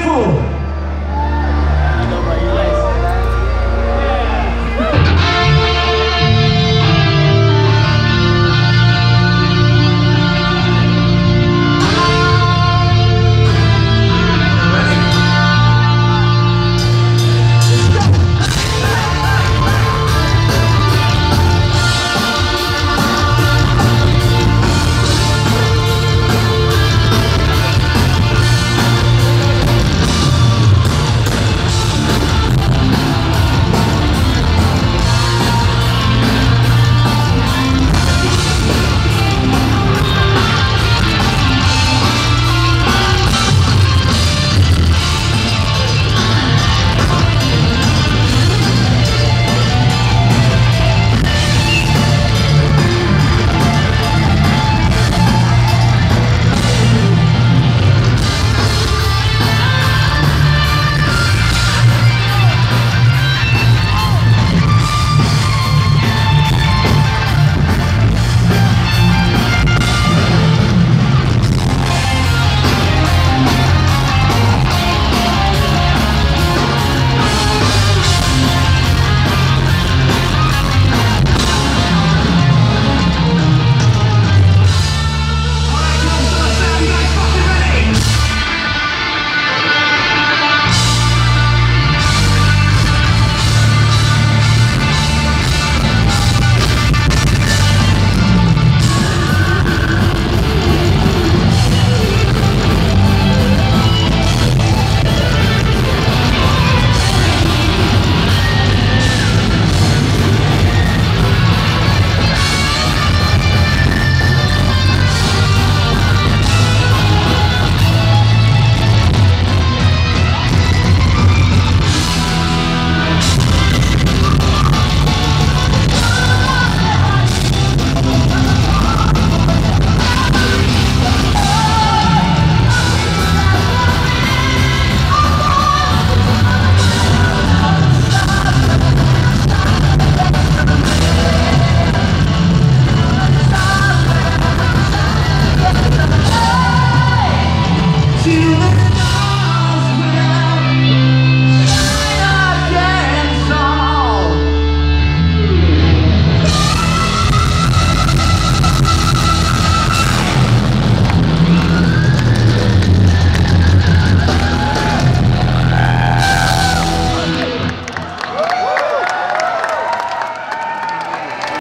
beautiful.